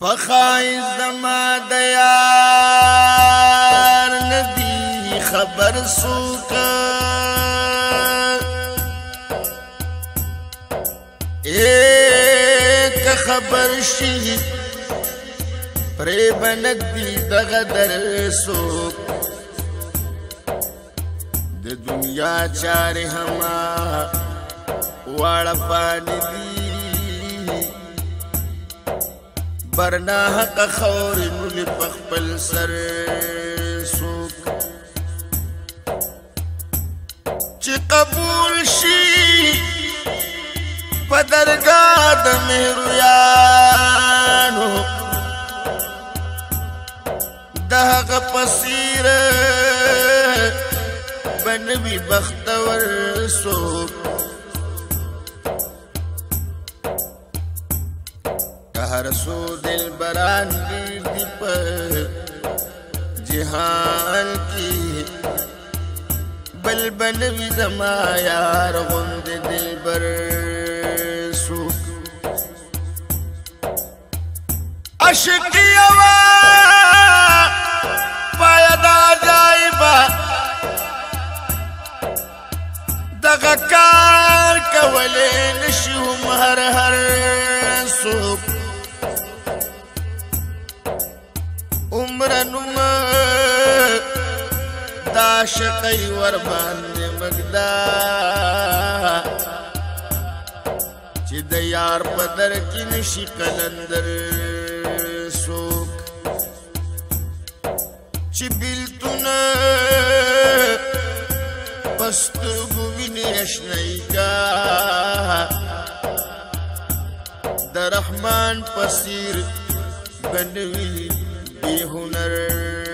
پخای زما د یار ندی خبر سوک ایک خبر شي پرې بندي دغه در سوک د دنیا چاره هما واړه پانی دی پر نه حق خور نل پخپل سر سوک چې قبول شي پدرګا د مهرویانو دغه پسیر بنوي بختور سوک هر سو دلبران دی په جهان کې بل بل وی زما یار غوند دلبر سوک عشق یوا پایدا جایبا دغه کار کولې نشو هر هر سوک عمر نوما دا شقي ور باندې مګدا چې د یار په در کې نشي کلندر سوک چې بلتونه پسترګو ویني اشنای کا د رحمان پسیر بنوي हुनर